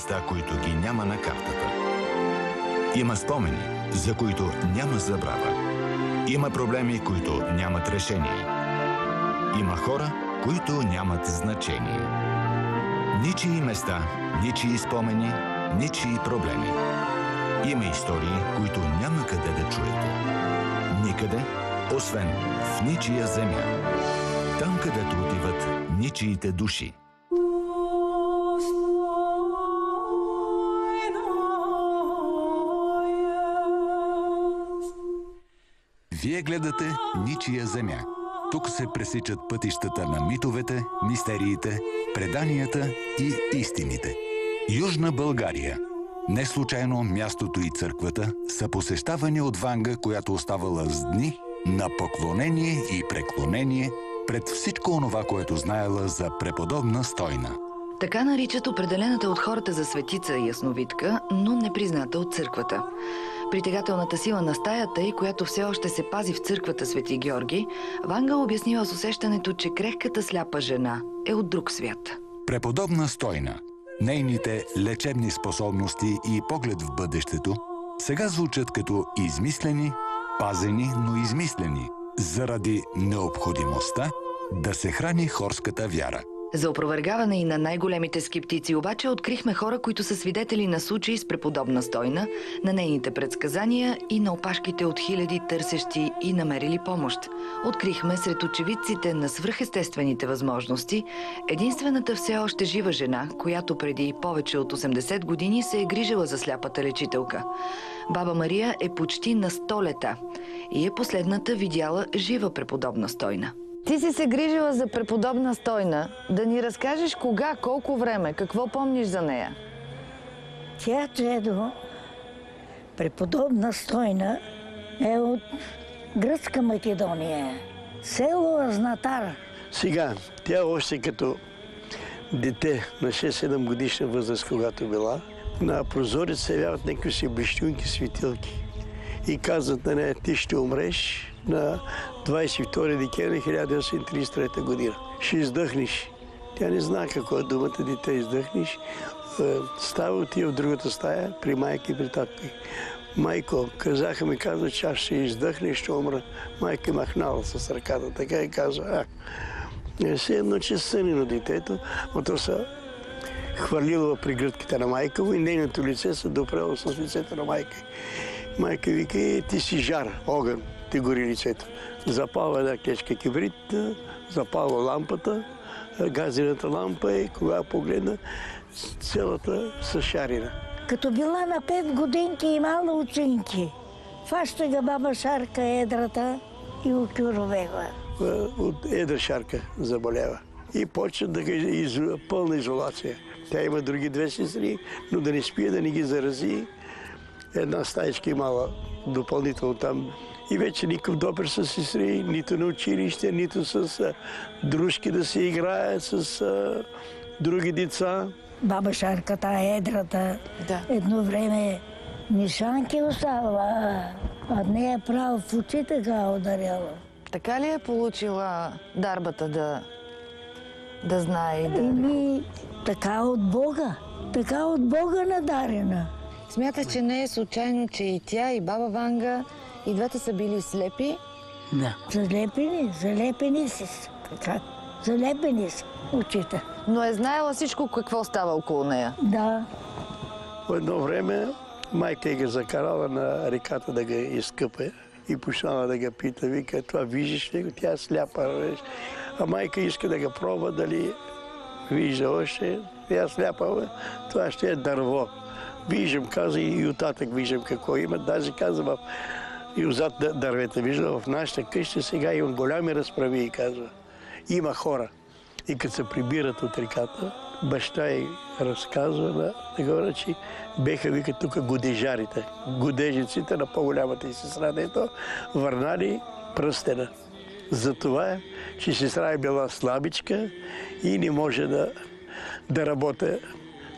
места, които ги няма на картата. Има спомени, за които няма забрава. Има проблеми, които нямат решение. Има хора, които нямат значение. Ничии места, ничии спомени, ничии проблеми. Има истории, които няма къде да чуете. Никъде, освен в ничия земя. Там, където отиват ничиите души. Вие гледате Ничия земя. Тук се пресичат пътищата на митовете, мистериите, преданията и истините. Южна България. Не случайно мястото и църквата са посещавани от Ванга, която оставала с дни на поклонение и преклонение пред всичко онова, което знаела за преподобна стойна. Така наричат определената от хората за светица ясновидка, но непризната от църквата. Притегателната сила на стаята и която все още се пази в църквата Свети Георги, Ванга обяснила с усещането, че крехката сляпа жена е от друг свят. Преподобна стойна. Нейните лечебни способности и поглед в бъдещето сега звучат като измислени, пазени, но измислени, заради необходимостта да се храни хорската вяра. За опровергаване и на най-големите скептици обаче открихме хора, които са свидетели на случаи с преподобна стойна, на нейните предсказания и на опашките от хиляди търсещи и намерили помощ. Открихме сред очевидците на свръхестествените възможности единствената все още жива жена, която преди повече от 80 години се е грижила за сляпата лечителка. Баба Мария е почти на 100 лета и е последната видяла жива преподобна стойна. Ти си се грижила за преподобна стойна. Да ни разкажеш кога, колко време, какво помниш за нея? Тя, Джедо, преподобна стойна, е от гръцка Македония. Село Азнатар. Сега, тя още като дете на 6-7 годишна възраст, когато била, на прозорец се явяват някакви си блещунки светилки. И казват на нея, ти ще умреш на 22 декември 1933 година. Ще издъхнеш. Тя не знае какво е думата дете издъхнеш. Е, става отива в другата стая при майка и при татка. Майко, казаха ми, казва, че аз ще издъхне и ще умра. Майка махнала с ръката. Така и казва, а, не се едно, че сънено детето, но то са хвърлило при гръдките на майка му и нейното лице се допрело с лицето на майка. Майка вика, «Е, ти си жар, огън, ти гори лицето. Запалва една кечка кибрид, запалва лампата, газената лампа и кога погледна, цялата съшарина. Като била на пет годинки имала ученки. Фаща ga баба Шарка едрата и окюровева. От едра шарка заболява. И почва да ги из... пълна изолация. Тя има други две сестри, но да не спие, да не ги зарази. Една стаечка имала допълнително там. И вече никакъв допер с сестри, нито на училище, нито с дружки да се играят, с а, други деца. Баба Шарката, едрата, Да. едно време нишанки остава, а нея право в очите га ударяла. Така ли е получила дарбата да, да знае и да... Еми, така от Бога, така от Бога надарена. Смята, че не е случайно, че и тя, и баба Ванга, и двете са били слепи. Да. Залепени, залепени си, така, залепени са очите. Но е знаела всичко какво става около нея. Да, По едно време майка ги закарала на реката да ги изкъпе и почнала да ги пита, вика, това виждаш ли го? Тя е сляпа, виж. А майка иска да го пробва дали вижда още. Тя сляпа, бе, това ще е дърво. Виждам, каза и оттатък виждам какво има. Даже каза и отзад дъ- дървета. Вижда в нашата къща сега има голями разправи и казва. Има хора. И като се прибират от реката, баща й разказва на такова, че беха, вика, тук годежарите, годежиците на по-голямата и сестра, дето върнали пръстена. Затова, че сестра е била слабичка и не може да, да работи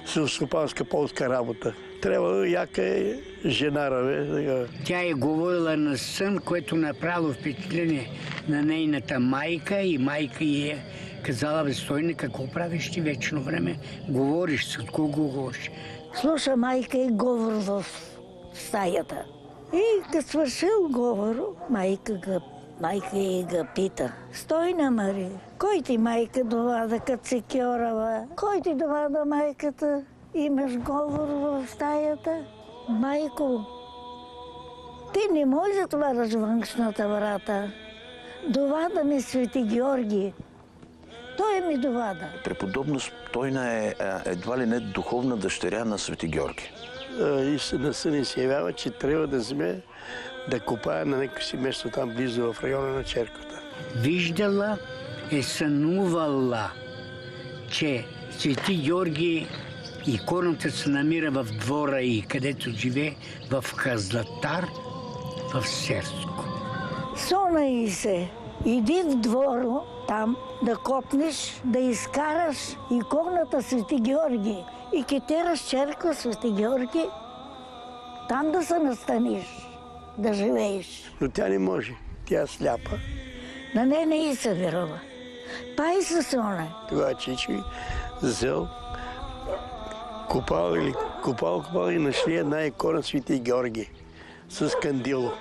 селскопанска полска работа. Трябва яка е жена, бе. Тя е говорила на сън, което направило впечатление на нейната майка и майка й е казала, бе, Стойне, какво правиш ти вечно време? Говориш, с кого говориш? Слуша майка и говор в стаята. И като свършил говор, майка ga Майка и ga пита. Стойна, Мари, кой ти майка довада, като се кьорава? Кой ти довада майката? Имаш говор в стаята? Майко, ти не може да отваряш външната врата. Довада ми Свети Георги. Той ми довада. Преподобна Стойна е едва ли не духовна дъщеря на Свети Георги. А, И се на сън се явява, че трябва да вземе да копае на някакво си место там близо в района на черквата. Виждала е сънувала, че Свети Георги иконата се намира в двора и където живее в Казлатар, в Серско. Сона и се. Иди в дворо, там да копнеш, да изкараш иконата Свети Георги и кетераш черква Свети Георги, там да се настаниш, да живееш. Но тя не може. Тя е сляпа. На не не и се верува. Па и се Сона. Тогава Чичи взел, копал или копал, копал и нашли една икона Свети Георги с кандило.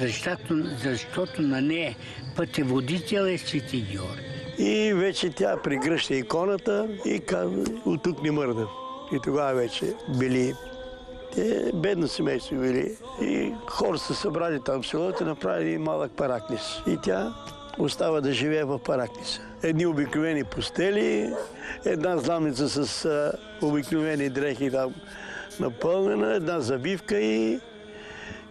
Защото, защото на нея пътеводител е Свети Георги. И вече тя прегръща иконата и казва, от тук не мърдам. И тогава вече били те бедно семейство били. И хора се събрали там в селото и направили малък параклис. И тя остава да живее в параклиса. Едни обикновени постели, една сламница с а, обикновени дрехи там напълнена, една завивка и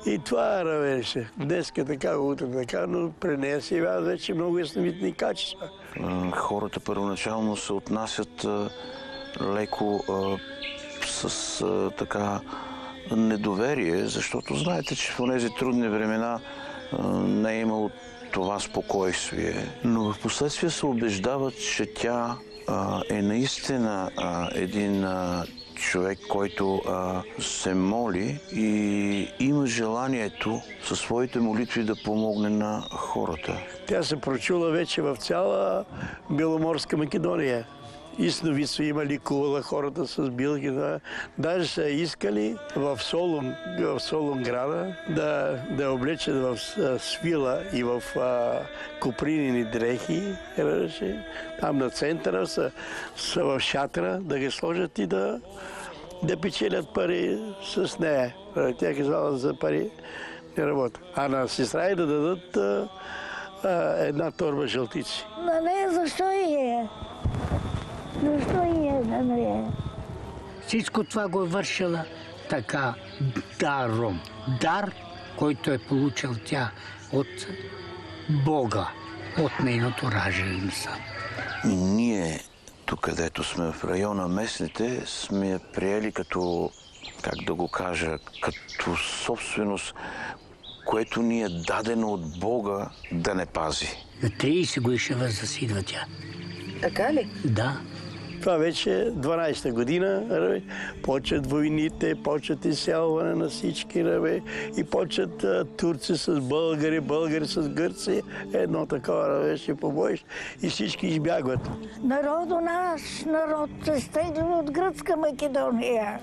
и това равеше. Днеска така, утре така, но при нея се явяват вече много ясновидни качества. Хората първоначално се отнасят а, леко а, с а, така недоверие, защото знаете, че в тези трудни времена не е имало това спокойствие. Но в последствие се убеждават, че тя а, е наистина а, един а, човек, който а, се моли и има желанието със своите молитви да помогне на хората. Тя се прочула вече в цяла Беломорска Македония. Истовицо има ликувала хората с билки. Да. Даже са искали в Солун, в Солун града да, да облечат в свила и в а, купринени дрехи. Там на центъра са, са в шатра да ги сложат и да, да печелят пари с нея. Тя казала за пари не работа. А на сестра и да дадат а, а, една торба жълтици. На нея защо и е? Защо и е на нея? Всичко това го е вършила така даром. Дар, който е получил тя от Бога, от нейното раждане сам. И ние, тук където сме в района местните, сме я приели като, как да го кажа, като собственост, което ни е дадено от Бога да не пази. На 30 годишна възраст идва тя. Така ли? Да. Това вече 12-та година, рабе, почват войните, почват изселване на всички, рабе, и почват турци с българи, българи с гърци. Едно такова рабе, ще побоиш и всички избягват. Народо наш, народ се стегли от гръцка Македония.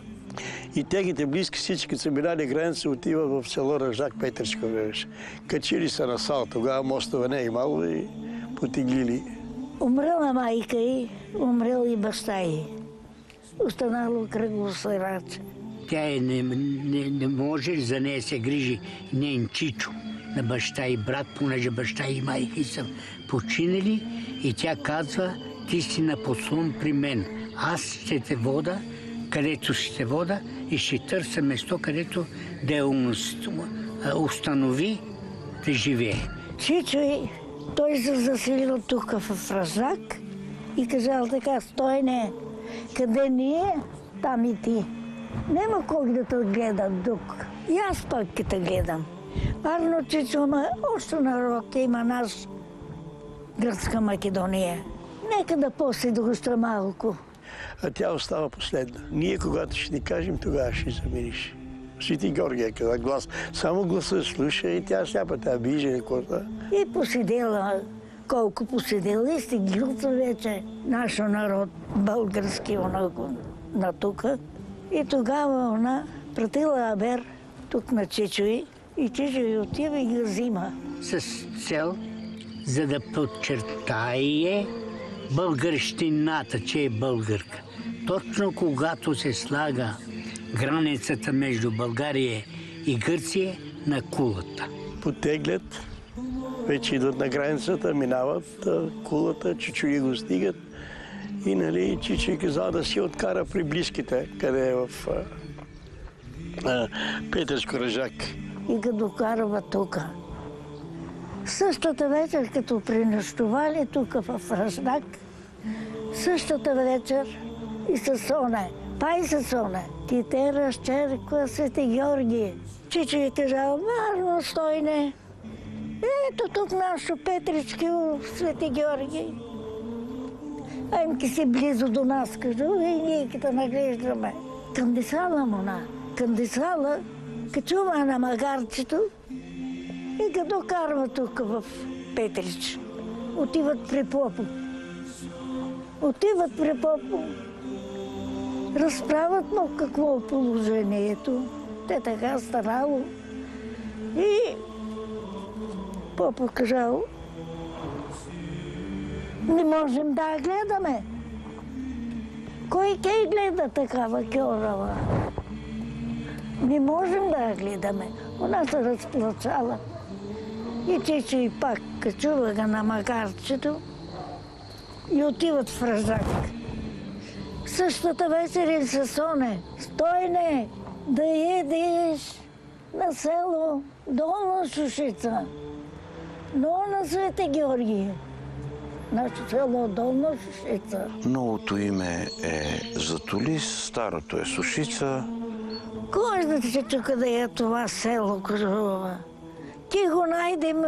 И техните близки всички са минали граница, отиват в село Ръжак Петърчко беше. Качили са на сал, тогава мостове не е имало и потеглили. Умрела майка й, умрел и баща й. Останало кръгло сираче. Тя е, не, не, не може за нея се грижи нейн чичо на баща и брат, понеже баща и майка са починали и тя казва, ти си на послон при мен. Аз ще те вода, където ще те вода и ще търся место, където да установи да живее. Чичо й, той се заселил тук в Ръжак и казал така, стой не, къде ние, там и ти. Нема кой да те гледа тук. И аз пък те гледам. Арно Чичо, ма още народ има наш гръцка Македония. Нека да после да гоща малко. А тя остава последна. Ние, когато ще ни кажем, тогава ще замириш. Свети Георгия каза глас. Само гласа слуша и тя сляпа, тя вижда каквото. И посидела колко поседели, стигнал вече нашия народ, български, онако, на тука. И тогава она пратила Абер тук на Чичои и Чичои отива и ги взима. с цел, за да подчертае българщината, че е българка. Точно когато се слага границата между България и Гърция на кулата. Потеглят, вече идват на границата, минават кулата, чичуи го стигат и нали, чичуи каза да си откара при близките, къде е в Петърско Ръжак. И като докарва тук. Същата вечер, като принощували тук в Ръжак, същата вечер и с оне 20 сона. Ти те разчерква Свети Георги. Чичовите жалмарно стойне. Ето тук нашо Петрички Свети Георги. Емки си близо до нас, кажу, и ние като наглеждаме. Кандисала мона, кандисала, качува на магарчето и като карва тук в Петрич. Отиват при Попо. Отиват при Попо. Разправят му какво е положението. Те така станало. И Попо кажал, не можем да я гледаме. Кой ке гледа такава кьорава? Не можем да я гледаме. Она се разплачала. И Чичо и пак качува на магарчето и отиват в Ръжак. Същата вечер се соне. Стойне, да едеш на село Долна Шушица. Но на Свети Георгия. Нашето село Долна Шушица. Новото име е Затолис, старото е Сушица. Кой да ти тук да е това село, кажува? Ти го найдем,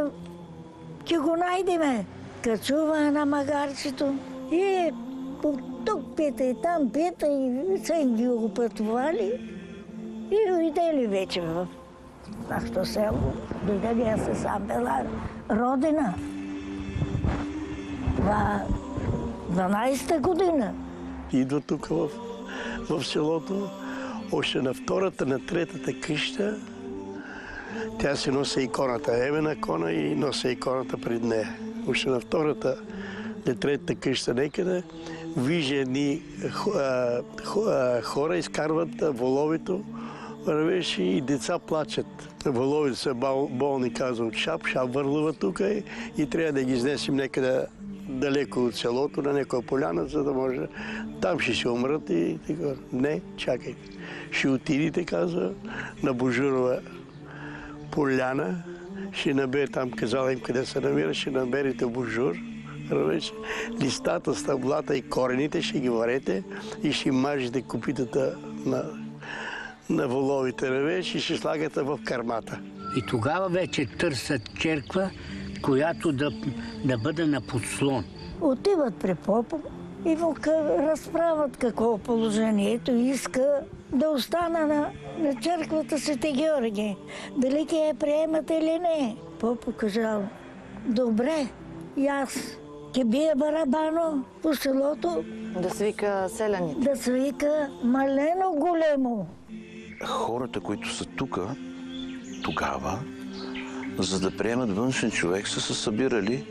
ти го найдеме. Качува на магарчето и по тук пита и там пита и са ги го пътували. И дойдели вече в нашето село. Дойдели аз се сам била родина. Това 12-та година. Идва тук в, в селото, още на втората, на третата къща, тя си носи иконата. Евена кона и носи иконата пред нея. Още на втората, на третата къща некъде, а, хора, изкарват воловито, вървеш и деца плачат. Воловите са бол- болни, казват шап, шап върлува тук и, и трябва да ги изнесем някъде далеко от селото, на някоя поляна, за да може там ще се умрат и така. Не, чакай. Ще отидете, казва, на Божурова поляна, ще набере там, казала им къде се намира, ще наберете бужур, разбираш, листата, стъблата и корените ще ги варете и ще мажете копитата на, на воловите ревеш и ще слагате в кармата. И тогава вече търсят черква, която да, да бъде на подслон. Отиват при попа и му разправят какво е положението. Иска да остана на, на черквата Свети Георги. Дали ке я приемат или не. Попа казал, добре, и аз ке бия барабано по селото Да свика селяните. да свика малено големо. Хората, които са тук, тогава, за да приемат външен човек, са се събирали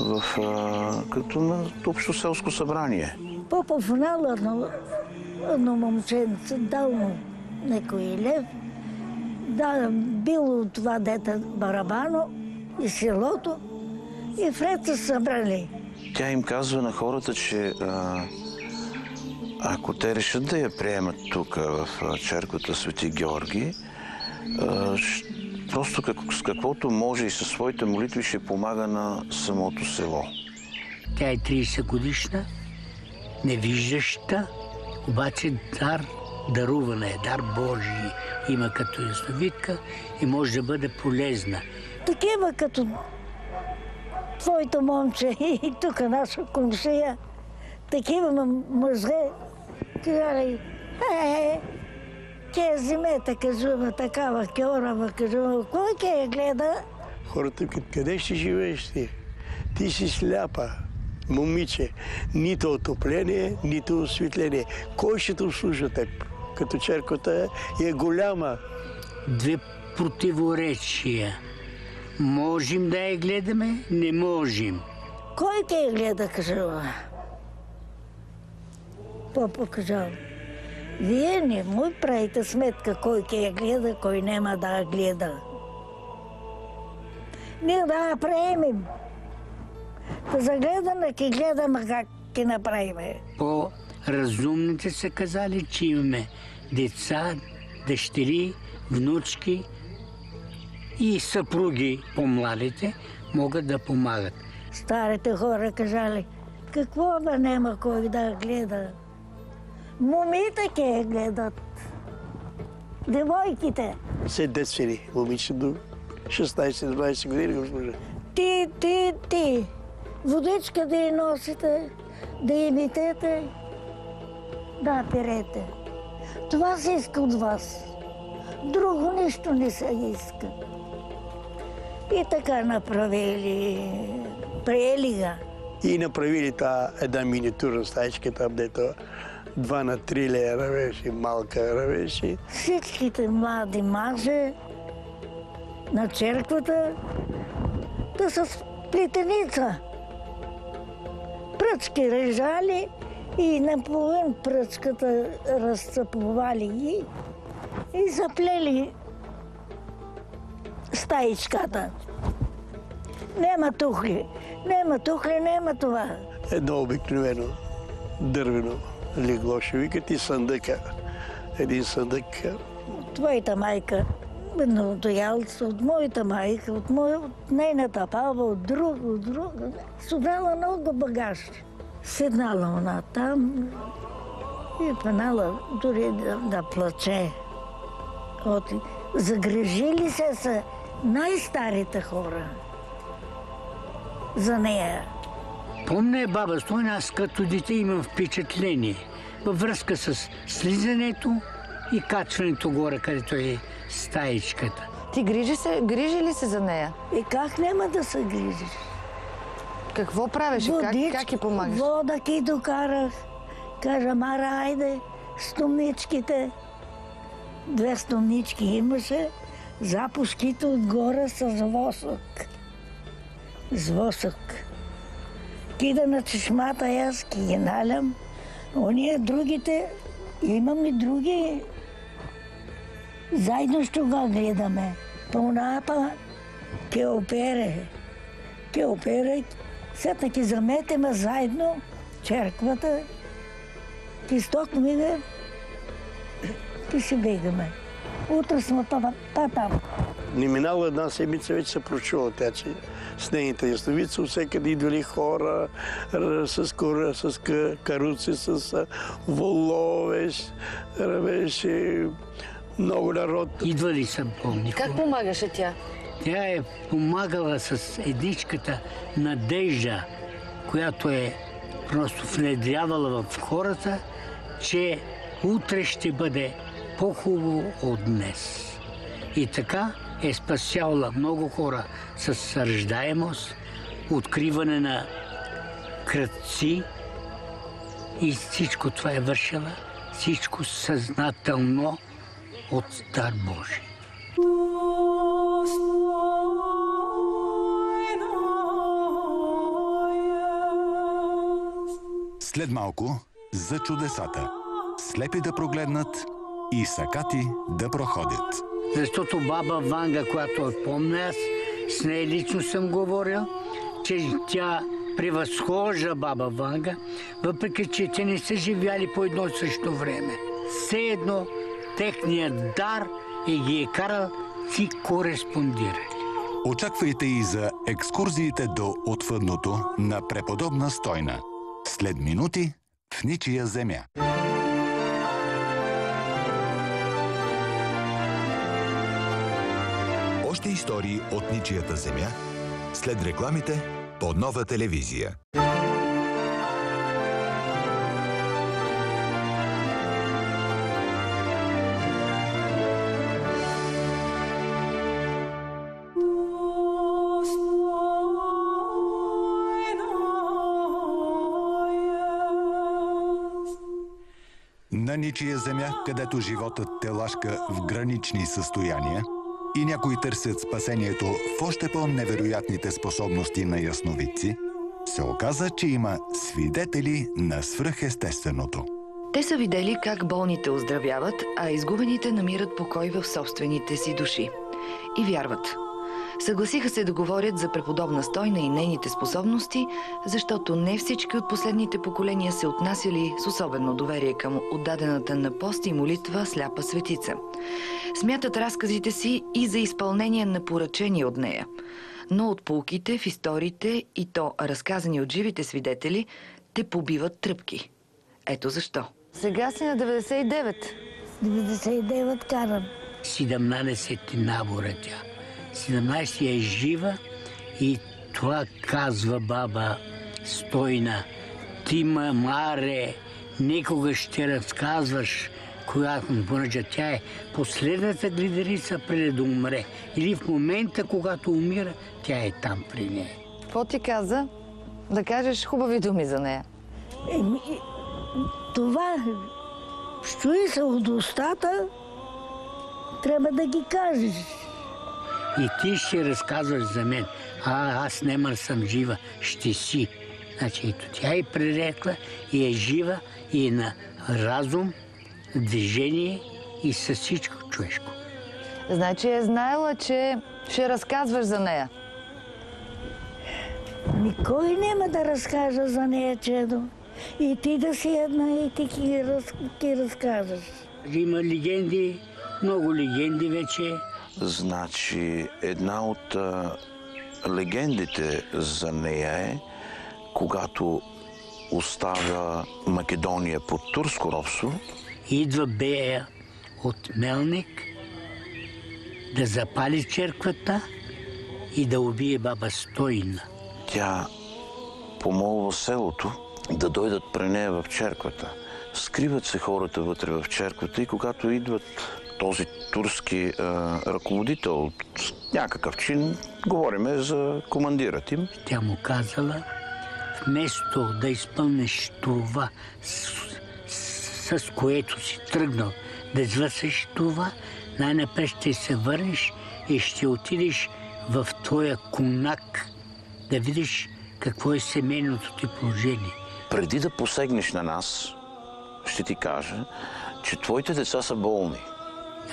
в, а, като на общо селско събрание. Попов нал едно, едно момченце, дал му некой лев, да, било това дете барабано и селото и вред се събрали. Тя им казва на хората, че а, ако те решат да я приемат тук в черквата Свети Георги, а, просто как, с каквото може и със своите молитви ще помага на самото село. Тя е 30 годишна, невиждаща, обаче дар, дарувана е, дар Божий има като ясновидка и може да бъде полезна. Такива като твоето момче и тук наша комшия, такива мъже, казали, е, ке вземете, кажува, такава кьорава, кажува, кой ке я гледа? Хората, къд- къде ще живееш ти? Ти си сляпа, момиче. Нито отопление, нито осветление. Кой ще те обслужва теб? Като черквата е голяма. Две противоречия. Можем да я гледаме, не можем. Кой те я гледа, кажала? Попа кажал. Вие не му правите сметка кой ке я гледа, кой нема да я гледа. Ние да я приемем. Да загледаме, ке гледаме как ке направиме. По-разумните са казали, че имаме деца, дъщери, внучки и съпруги по-младите могат да помагат. Старите хора кажали, какво да нема кой да гледа? Момите ке я гледат. Девойките. Се децвери, момиче до 16-20 години го служа. Ти, ти, ти. Водичка да я носите, да я метете, да перете. Това се иска от вас. Друго нищо не се иска. И така направили. Приели ga. И направили та една миниатюрна стаичка там, дето два на три лея равеше, малка равеше. Всичките млади мъже на черквата да са с плетеница. Пръчки режали и наполовин пръчката разцъпували ги и заплели стаичката. Нема тухли, нема тухли, нема това. Едно обикновено дървено легло, ще викат и съндъка. Един съндък. Твоята майка, едното ялце от моята майка, от, моя, от нейната баба, от друг, от друг. Судала много багаж. Седнала она там и панала дори да, да плаче. От, загрежили се са най-старите хора за нея. Помня баба Стойна, аз като дете имам впечатление във връзка с слизането и качването горе, където е стаичката. Ти грижи, се, грижи ли се за нея? И как няма да се грижиш? Какво правеше? Как, Водичка, как я помагаш? Вода ки докарах. Кажа, Мара, айде, стомничките. Две стомнички имаше, запуските отгоре с восък. С восък. Кида на чешмата, аз ки ги налям. Ония другите, имам и други. Заедно ще го гледаме. Пълнапа ке опере. Ке опере. Сетна ки заметеме заедно черквата. Ки стокнеме. Ки си бегаме. Утре сме та- та там. Не минала една седмица, вече се прочува тя, че с нейната ясновица, всекъде идвали хора с, кора, с ка- каруци, с волове, беше много народ. Идвали са болни Как помагаше тя? Тя е помагала с едичката надежда, която е просто внедрявала в хората, че утре ще бъде по-хубаво от днес. И така е спасявала много хора с ръждаемост, откриване на кръци и всичко това е вършила, всичко съзнателно от дар Божий. След малко за чудесата. Слепи да прогледнат и сакати да проходят. Защото баба Ванга, която я помня аз, с нея лично съм говорил, че тя превъзхожда баба Ванга, въпреки че те не са живяли по едно и също време. Все едно техният дар и ги е карал си кореспондирали. Очаквайте и за екскурзиите до отвъдното на преподобна стойна. След минути в ничия земя. истории от ничията земя, след рекламите по нова телевизия. на ничия земя, където животът те лашка в гранични състояния, и някои търсят спасението в още по-невероятните способности на ясновидци, се оказа, че има свидетели на свръхестественото. Те са видели как болните оздравяват, а изгубените намират покой в собствените си души. И вярват. Съгласиха се да говорят за преподобна стойна и нейните способности, защото не всички от последните поколения се отнасяли с особено доверие към отдадената на пост и молитва сляпа светица. Смятат разказите си и за изпълнение на поръчения от нея. Но от полките в историите и то разказани от живите свидетели, те побиват тръпки. Ето защо. Сега си на 99. 99 карам. 17 набора тя. 17 е жива и това казва баба Стойна. Ти, ма, маре, никога ще разказваш, която, понеже тя е последната глидарица преди да умре. Или в момента, когато умира, тя е там при нея. Какво ти каза? Да кажеш хубави думи за нея. Еми, това чуи се от устата, трябва да ги кажеш. И ти ще разказваш за мен. А, аз нема съм жива, ще си. Значи ето тя е пререкла и е жива и е на разум, движение и с всичко човешко. Значи е знаела, че ще разказваш за нея. Никой няма да разкажа за нея, чедо. И ти да си една и ти ги, раз, ги разкажеш. Има легенди, много легенди вече. Значи, една от а, легендите за нея е, когато оставя Македония под турско робство, Идва Бея от Мелник да запали черквата и да убие баба Стойна. тя помолва селото да дойдат при нея в черквата. Скриват се хората вътре в черквата и когато идват този турски а, ръководител с някакъв чин, говориме за командирът им, Тя му казала, вместо да изпълниш това, с, с, с което си тръгнал, да извършиш това, най-напред ще се върнеш и ще отидеш в твоя кунак да видиш какво е семейното ти положение. преди да посегнеш на нас, ще ти кажа, че твоите деца са болни.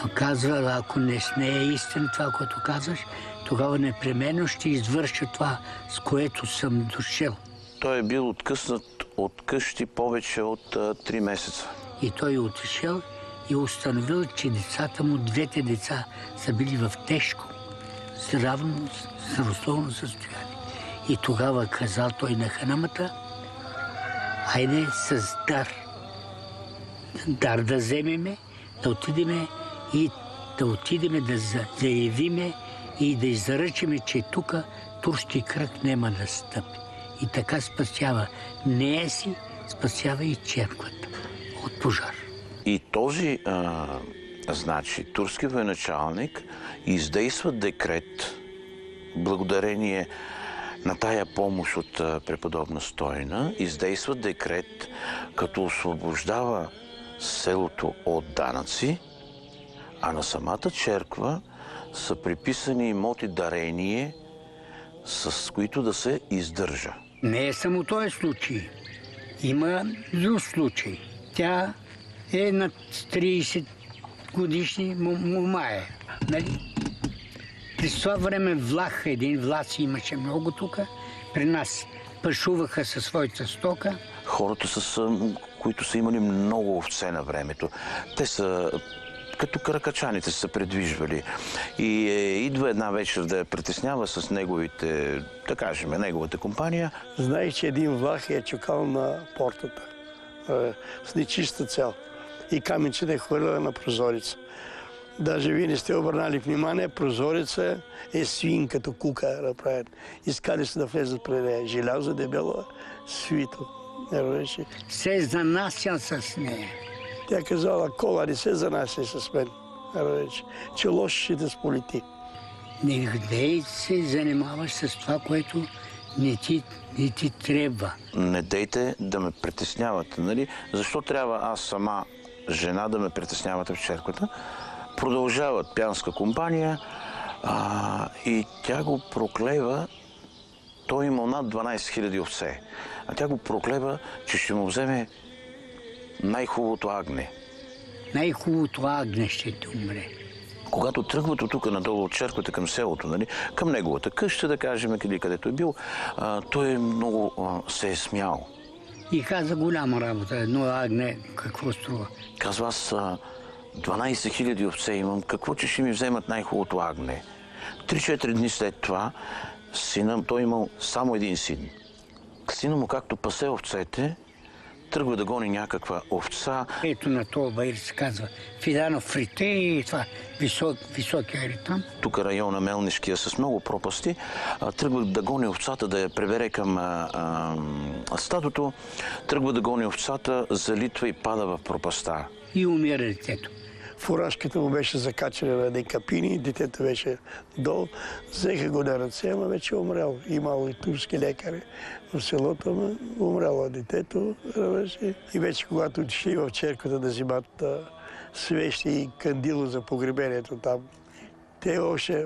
Но казва, ако не с нея е истина това, което казваш, тогава непременно ще извърша това, с което съм дошъл. Той е бил откъснат от къщи повече от а, 3 месеца. И той е отишъл и установил, че децата му, двете деца, са били в тежко, здравно, здравословно състояние. И тогава казал той на ханамата, айде с дар. Дар да вземеме, да отидеме и да отидеме да за- заявиме и да изръчиме, че тук турски кръг няма да стъпи. И така спасява нея си, спасява и черквата от пожар. И този, а, значи, турски военачалник издейства декрет, благодарение на тая помощ от преподобна Стойна, издейства декрет, като освобождава селото от данъци, а на самата черква са приписани имоти дарение, с които да се издържа. Не е само този случай. Има друг случай. Тя е над 30 годишни мома е. Нали? През това време влах, един влац имаше много тук. При нас пъшуваха със своята стока. хората, с, а, които са имали много овце на времето. Те са като каракачаните са се предвижвали. И е, идва една вечер да я притеснява с неговите, да кажем, неговата компания. Знаех, че един влах е чукал на портата е, с нечиста цел и каменче да е хвърляла на прозореца. Даже вие не сте обърнали внимание, прозореца е свин като кука направен. Искали се да влезат при нея. Желязо дебело, свито. Не? Се занася с нея. Тя казала, кола не се занася с мен. Ли? Че лошо ще да сполети. Дей се занимаваш с това, което не ти, не ти трябва. Не дейте да ме притеснявате, нали? Защо трябва аз сама жена да ме притеснявате в черквата. Продължават пянска компания а, и тя го проклева. Той имал над 12 000 овце. А тя го проклева, че ще му вземе най-хубавото агне. Най-хубавото агне ще ти умре. Когато тръгват от тук надолу от черквата към селото, нали, към неговата къща, да кажем, къде, където е бил, а, той много а, се е смял. И каза голяма работа, едно агне какво струва. Казва, аз а, 12 000 овце имам, какво че ще ми вземат най-хубавото агне? Три-четири дни след това, сина, той имал само един син. Сина му, както пасе овцете, тръгва да гони някаква овца. Ето на това баир се казва Фиданов Фрите и това висок, високия ритъм. Тук района Мелнишкия с много пропасти. Тръгва да гони овцата, да я пребере към а, а, стадото. Тръгва да гони овцата, залитва и пада в пропаста. И умира детето. Фуражката му беше закачена на едни капини, детето беше долу. Взеха го на ръце, ама вече е умрял. Имало и турски лекари в селото, ама умряло детето. Беше. И вече когато отишли в черквата да взимат свещи и кандило за погребението там, те още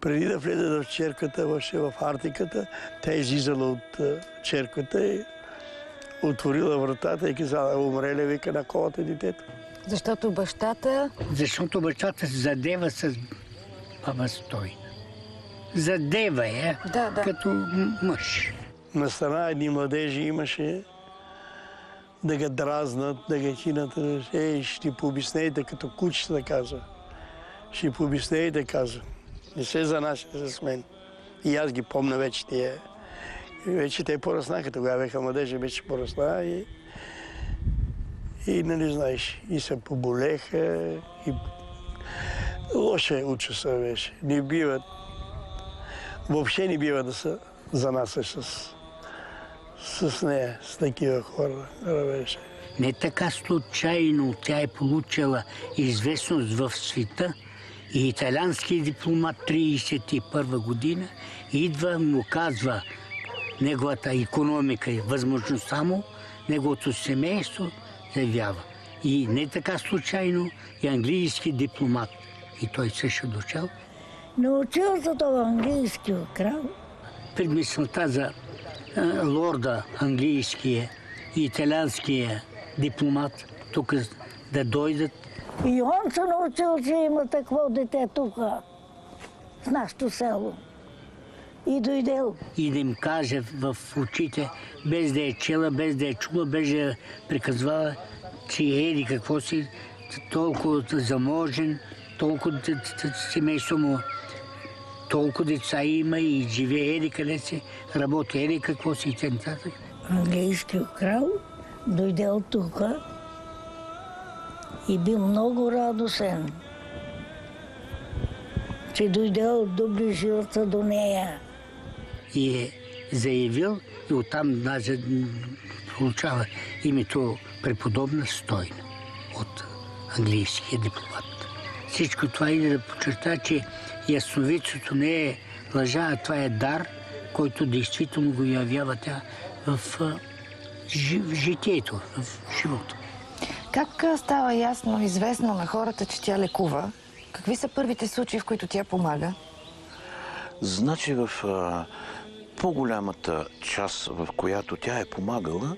преди да влезат в черквата, още в Артиката, тя е излизала от а, черквата и отворила вратата и казала, умреле, вика на колата детето. Защото бащата... Защото бащата се задева с баба Стойна. Задева я Да, да. като мъж. На страна едни младежи имаше да го дразнат, да го кинат. Ей, ще пообяснейте, като кучета казва. Ще пообяснейте, казва. Не се занася с мен. И аз ги помня вече тия. Вече те поръснаха, тогава беха младежи, вече поръсна и... И нали знаеш, и се поболеха, и лоша участа беше. Не биват, въобще не бива да се занасяш с, с нея, с такива хора. Беше. Не така случайно тя е получила известност в света и италиански дипломат 1931 година идва, му казва неговата економика и възможността му, неговото семейство заявява. И не така случайно и английски дипломат. И той също дошъл. Научил се това английски крал. Пред мисълта за а, лорда английския и италианския дипломат тук да дойдат И он се научил, че има такво дете тук, в нашото село. И дойдел. и да им каже в очите, без да е чела, без да е чула, без да е приказвала, че еди какво си, толкова заможен, толкова семейство му, толкова деца има и живее еди къде си, работи еди какво си и т.н. Английски крал дойдел тук и бил много радостен, че дойдел доближил се до нея. И е заявил и оттам даже получава името преподобна стойна от английския дипломат. Всичко това иде да подчерта, че ясновидството не е лъжа, а това е дар, който действително го явява тя в, в житието, в живота. Как става ясно, известно на хората, че тя лекува? Какви са първите случаи, в които тя помага? Значи в а, по-голямата част, в която тя е помагала,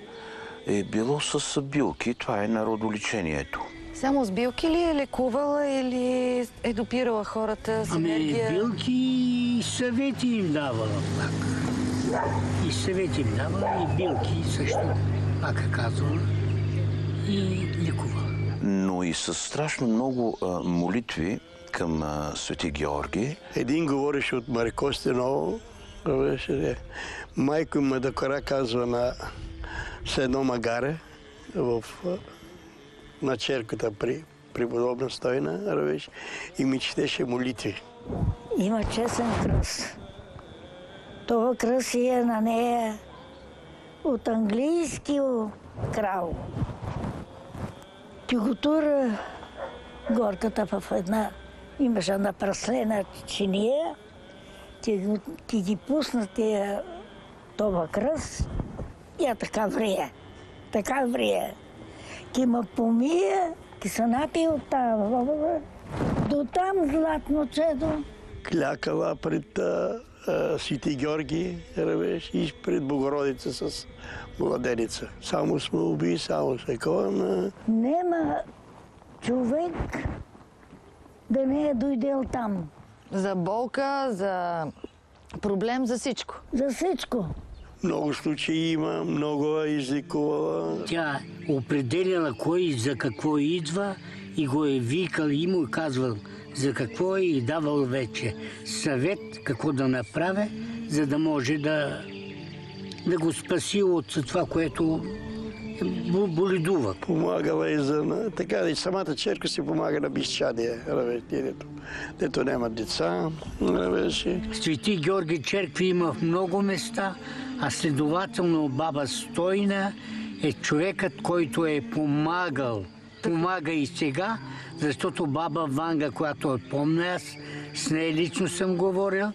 е било с билки. Това е народолечението. Само с билки ли е лекувала или е допирала хората с Ами енергия? билки и съвети им давала пак. И съвети им давала, и билки също, пак е казвала. И лекувала. Но и с страшно много а, молитви към а, Свети Георги. Един говореше от Марикостиново. Майко му да кора казва на с едно магаре в, на черката при, подобна стойна, равеш, и ми четеше молитви. Има честен кръст. Това кръст е на нея от английски крал. Ти го тура горката в една, имаше една праслена чиния, ти, ти ги пусна тия това кръст, я така врие, така врие. ки ме помия, ки се напи от вода. До там златно чедо. Клякала пред Свети Георги, ревеш, и пред Богородица с младеница. Само сме уби, само се на... Нема човек да не е дойдел там. За болка, за проблем, за всичко. За всичко. Много случаи има, много е изликувала. Тя определяла кой и за какво идва и го е викал и му е казвал за какво е и давал вече съвет какво да направи, за да може да, да го спаси от това, което боледува. Помагала и за... на- Така и самата черква си помага на безчадие, ревеш, дето, нямат деца, ревеше. Свети Георги черкви има в много места, а следователно баба Стойна е човекът, който е помагал. Помага и сега, защото баба Ванга, която я помня аз, с нея лично съм говорил,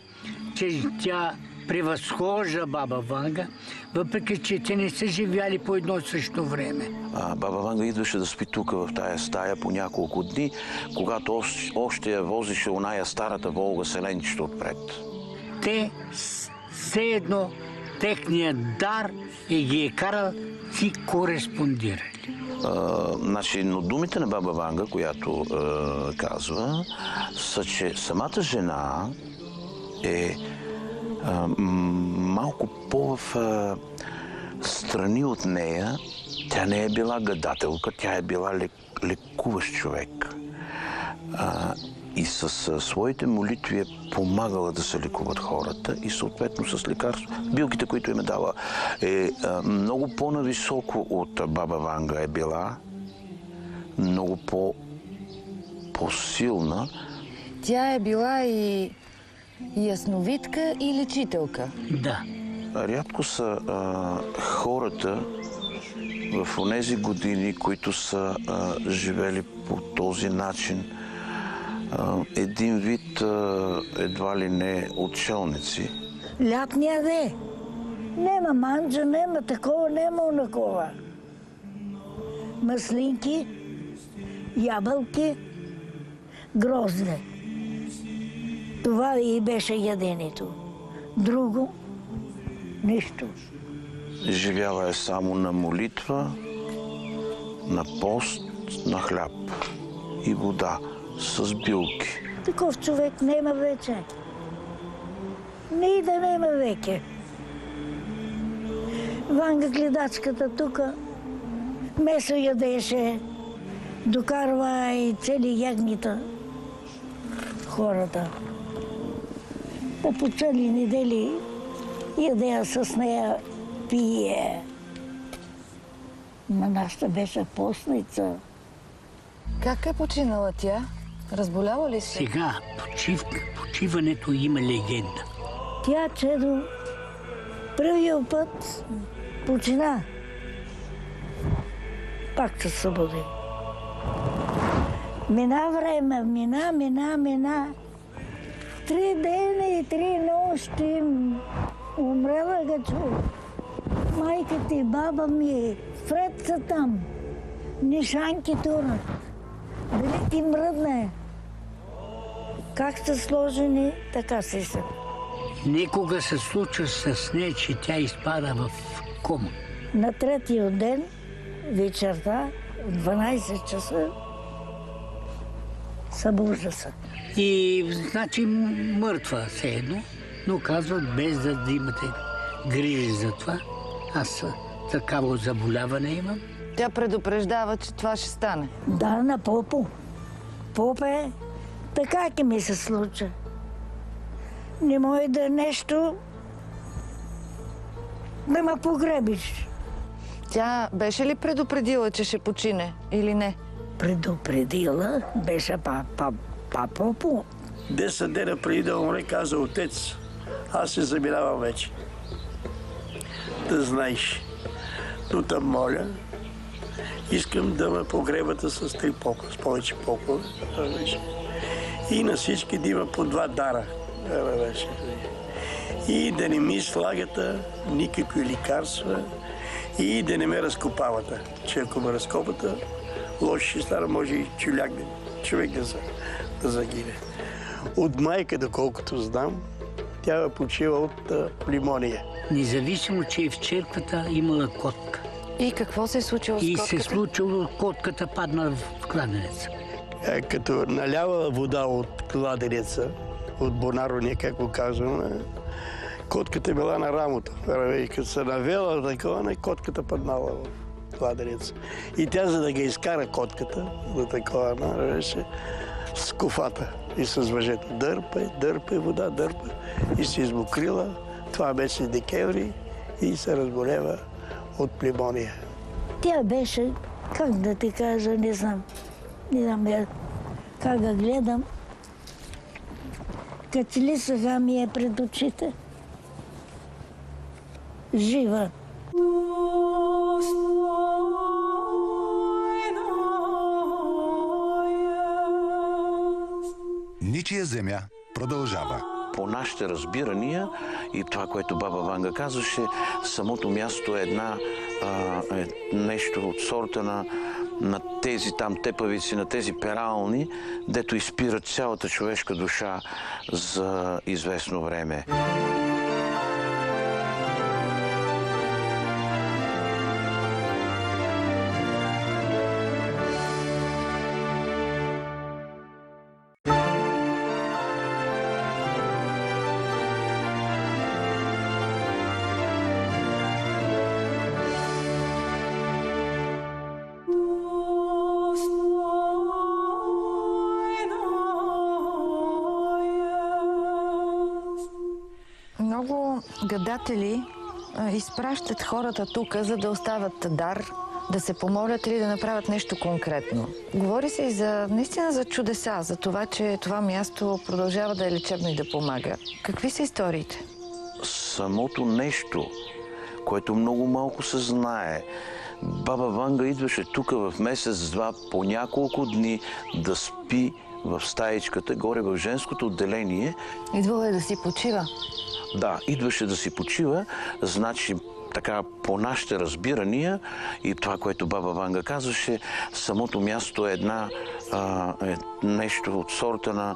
че тя превъзхожда баба Ванга, въпреки че те не са живяли по едно и също време. А, баба Ванга идваше да спи тук в тая стая по няколко дни, когато още, я возише оная старата Волга селенчето отпред. те все едно техният дар и ги е карал си кореспондирали. А, значи, но думите на баба Ванга, която а, казва, са, че самата жена е малко по в а, страни от нея. Тя не е била гадателка, тя е била лек, лекуващ човек. А, и с своите молитви е помагала да се лекуват хората и съответно с лекарство. Билките, които им е дала, е много по-нависоко от баба Ванга е била, много по, по-силна. Тя е била и ясновидка и лечителка. Да. Рядко са а, хората в онези години, които са а, живели по този начин. А, един вид а, едва ли не отшелници. Лятния де. Нема манджа, нема такова, нема онакова. Маслинки, ябълки, грозде. Това и беше яденето. Друго, нищо. Живяла е само на молитва, на пост, на хляб и вода с билки. Таков човек нема вече. Не и да нема веке. Ванга гледачката тук месо ядеше, докарва и цели ягнита хората. Да по цели недели ядея с нея пие. На нашата беше постница. Как е починала тя? Разболяла ли се? Сега почивка, почиването има легенда. Тя чедо първия път почина. Пак се събуди. Мина време, мина, мина, мина. Три дена и три нощи умрела чу. Майка ти, баба ми, Фред са там. Нишанки турат. Дали ти мръдне? Как са сложени, така си са. Никога се случва с нея, че тя изпада в кома. На третия ден, вечерта, в 12 часа, събужда се. И значи мъртва все едно, но казват без да, имате грижи за това. Аз а, такава заболяване имам. Тя предупреждава, че това ще стане. Да, на попо. Попе, така ке ми се случа. Не може да нещо да ме погребиш. Тя беше ли предупредила, че ще почине или не? Предупредила, беше па, па, па попо. Десет дена преди да умре, каза отец, аз се заминавам вече. Да знаеш. Но те моля, искам да ме погребате с три попа, с повече разбираш. И на всички да има по два дара. И да не ми слагате никакви лекарства, И да не ме разкопавате. Че ако ме разкопате, лошо ще стане, може и чуляк да, човек да, да загине. От майка, доколкото знам, тя е почива от а, лимония. Независимо, че и в черквата имала котка. И какво се е случило И с се котката? случило, котката падна в кладенеца. Е, като налява вода от кладенеца, от бонаро, ние как го казваме, котката била на рамото. И като се навела такова, котката паднала в кладенеца. И тя, за да ги изкара котката, за такова, беше с кофата и с въжето. Дърпай, дърпай вода, дърпай. И се измокрила. Това беше декември и се разболева от племония. Тя беше, как да ти кажа, не знам. Не знам я, как да гледам. Като ли сега ми е пред очите. Жива. Ничия земя продължава. по нашите разбирания и това, което баба Ванга казваше, самото място е една а, е нещо от сорта на, на тези там тепавици, на тези перални, дето изпират цялата човешка душа за известно време. А, изпращат хората тук, за да остават дар, да се помолят или да направят нещо конкретно. Говори се и за, наистина за чудеса, за това, че това място продължава да е лечебно и да помага. Какви са историите? самото нещо, което много малко се знае. Баба Ванга идваше тук в месец-два по няколко дни да спи в стаичката, горе в женското отделение. Идвала е да си почива. Да, идваше да си почива, значи така по нашите разбирания и това, което баба Ванга казваше, самото място е една а, е нещо от сорта на,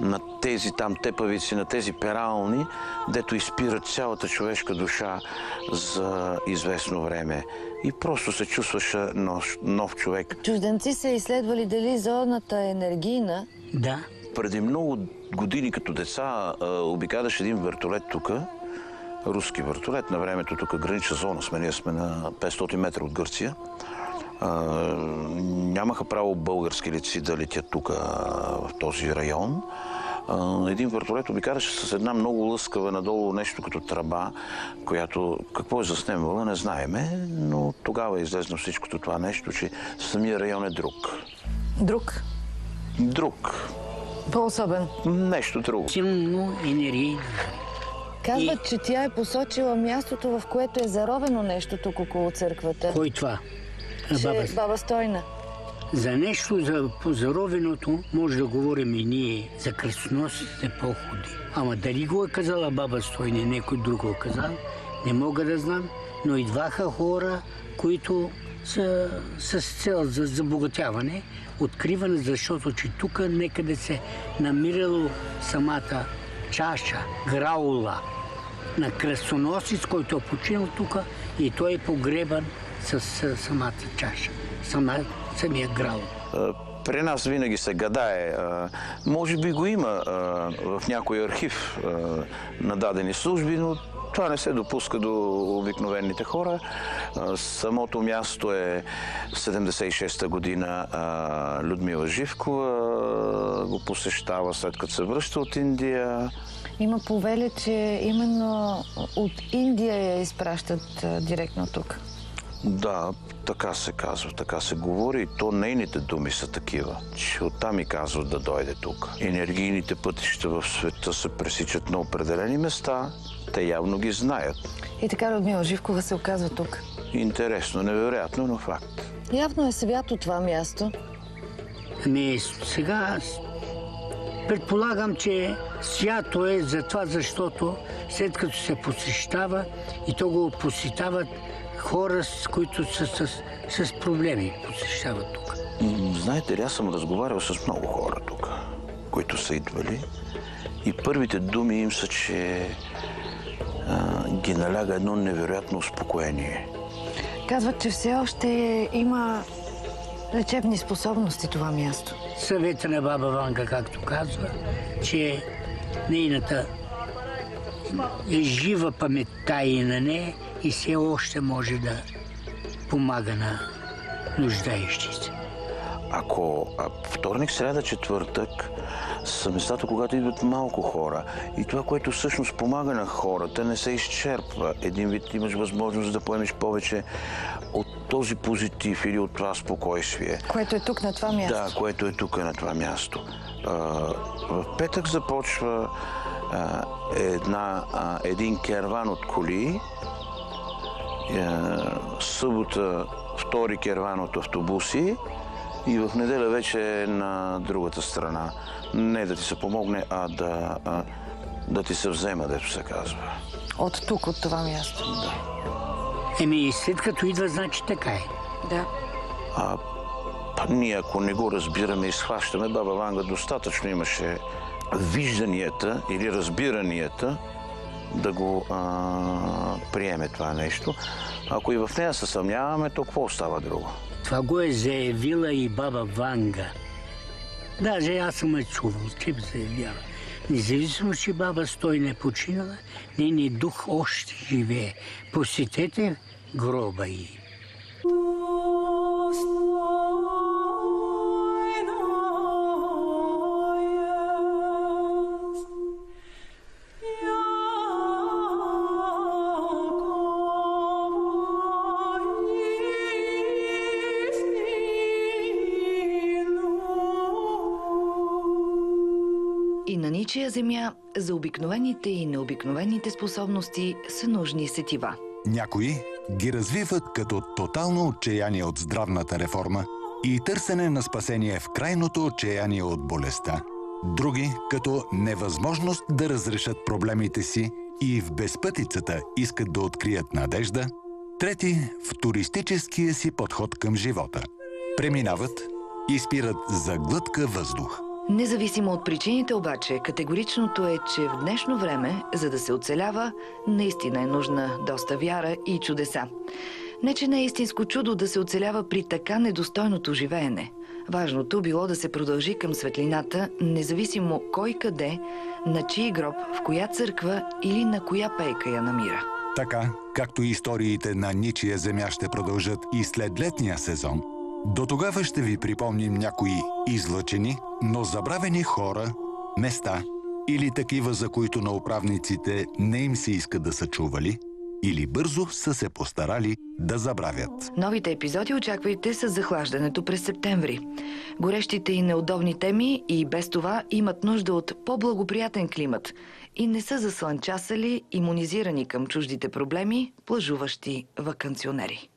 на тези там тепавици, на тези перални, дето изпират цялата човешка душа за известно време. И просто се чувстваше нов, нов човек. Чужденци са изследвали дали зоната е енергийна. Да, Преди много години като деца а, обикадаше един вертолет тук, руски вертолет. На времето тук гранична зона сме, ние сме на 500 метра от Гърция. А, нямаха право български лици да летят тук в този район. А, един вертолет обикараше с една много лъскава надолу нещо като тръба, която какво е заснемала, не знаеме, но тогава е излезна всичкото това нещо, че самия район е друг. Друг. Друг. По-особен. Нещо друго. силно енергийно. Казват, че тя е посочила мястото, в което е заровено нещо тук около църквата. Кой това? А, Че Баба, баба Стойна. за нещо за позаровеното може да говорим и ние, за кръстоносите походи. Ама дали го е казала баба Стойна, някой друг го е казал, не мога да знам, но идваха хора, които са с цел за забогатяване, откриване, защото че тук некъде се намирало самата чаша, граула на кръстоносец, който е починал тук и той е погребан с, с самата чаша, сама, самия граул. При нас винаги се гадае. Може би го има в някой архив на дадени служби, но това не се допуска до обикновените хора. Самото място е 76-та година. Людмила Живкова го посещава след като се връща от Индия. Има повели, че именно от Индия я изпращат директно тук. Да, така се казва, така се говори и то нейните думи са такива, че оттам и казват да дойде тук. Енергийните пътища в света се пресичат на определени места, те явно ги знаят. И така Людмила Живкова се оказва тук. Интересно, невероятно, но факт. Явно е свято това място. Ами сега аз предполагам, че свято е за това, защото след като се посещава и то го посетават хора, с които са с, с проблеми, посещават тук. Знаете ли, аз съм разговарял с много хора тук, които са идвали. И първите думи им са, че а, ги наляга едно невероятно успокоение. Казват, че все още има лечебни способности това място. Съвета на баба Ванка, както казва, че нейната е жива паметта и на нея и все още може да помага на нуждаещи се. Ако а, вторник, среда, четвъртък са местата, когато идват малко хора и това, което всъщност помага на хората, не се изчерпва. Един вид имаш възможност да поемеш повече от този позитив или от това спокойствие. Което е тук на това място. Да, което е тук на това място. В петък започва една, един керван от коли. Събота втори керван от автобуси. И в неделя вече е на другата страна. Не да ти се помогне, а да, а, да ти се взема, дето се казва. От тук, от това място. Еми, и след като идва, значи така е. Да. А па ние, ако не го разбираме и схващаме, баба Ванга достатъчно имаше вижданията или разбиранията да го а, приеме това нещо. Ако и в нея се съмняваме, то какво остава друго? Това го е заявила и баба Ванга. Даже аз съм е чувал, че заявява. Независимо, че баба Стой не починала, нейният дух още живее. Посетете гроба й. И земя за обикновените и необикновените способности са нужни сетива. Някои ги развиват като тотално отчаяние от здравната реформа и търсене на спасение в крайното отчаяние от болестта. Други като невъзможност да разрешат проблемите си и в безпътицата искат да открият надежда. Трети в туристическия си подход към живота. Преминават и спират за глътка въздух. Независимо от причините обаче, категоричното е, че в днешно време, за да се оцелява, наистина е нужна доста вяра и чудеса. Не, че не е истинско чудо да се оцелява при така недостойното живеене. Важното било да се продължи към светлината, независимо кой къде, на чий гроб, в коя църква или на коя пейка я намира. Така, както и историите на ничия земя ще продължат и след летния сезон, до тогава ще ви припомним някои излъчени, но забравени хора, места или такива, за които на управниците не им се иска да са чували или бързо са се постарали да забравят. Новите епизоди очаквайте с захлаждането през септември. Горещите и неудобни теми и без това имат нужда от по-благоприятен климат и не са заслънчасали, иммунизирани към чуждите проблеми, плажуващи вакансионери.